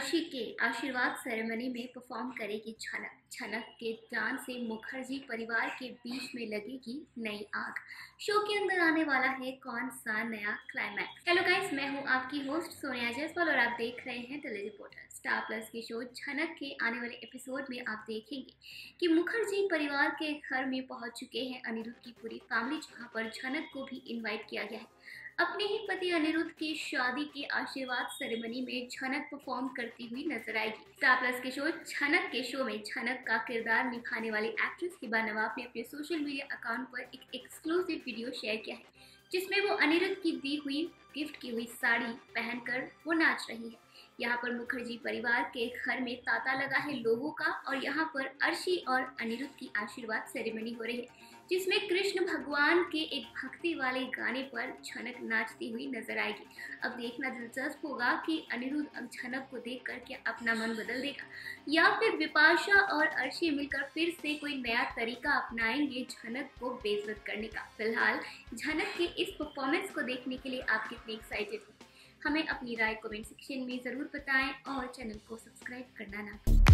अर्शी के आशीर्वाद सेरेमनी में परफॉर्म करेगी छनक छनक के जान से मुखर्जी परिवार के बीच में लगेगी नई आग। शो के अंदर आने वाला है कौन सा नया क्लाइमैक्स हेलो गाइस मैं हूँ आपकी होस्ट सोनिया जयसवाल और आप देख रहे हैं दिल्ली रिपोर्टर स्टार प्लस के शो छनक के आने वाले एपिसोड में आप देखेंगे कि मुखर्जी परिवार के घर में पहुँच चुके हैं। अनिरुद्ध की पूरी फैमिली जहाँ पर छनक को भी इन्वाइट किया गया है। अपने ही पति अनिरुद्ध की शादी के आशीर्वाद सेरेमनी में छनक परफॉर्म करती हुई नज़र आएगी। स्टार प्लस के शो छनक के शो में छनक का किरदार निभाने वाली एक्ट्रेस हिबा नवाब ने अपने सोशल मीडिया अकाउंट पर एक एक्सक्लूसिव वीडियो शेयर किया है, जिसमें वो अनिरुद्ध की दी हुई गिफ्ट की हुई साड़ी पहनकर वो नाच रही है। यहाँ पर मुखर्जी परिवार के घर में तांता लगा है लोगों का और यहाँ पर अर्शी और अनिरुद्ध की आशीर्वाद सेरेमनी हो रही है। जिसमें कृष्ण भगवान के एक भक्ति वाले गाने पर छनक नाचती हुई नज़र आएगी। अब देखना दिलचस्प होगा कि अनिरुद्ध अब छनक को देख कर क्या अपना मन बदल देगा, या फिर विपाशा और अर्शी मिलकर फिर से कोई नया तरीका अपनाएँगे झनक को बेइज्जत करने का। फ़िलहाल, झनक के इस परफॉर्मेंस को देखने के लिए आप कितने एक्साइटेड हैं? हमें अपनी राय कमेंट सेक्शन में ज़रूर बताएँ और चैनल को सब्सक्राइब करना ना भूलें।